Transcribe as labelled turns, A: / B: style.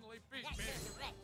A: finally beat
B: That's me.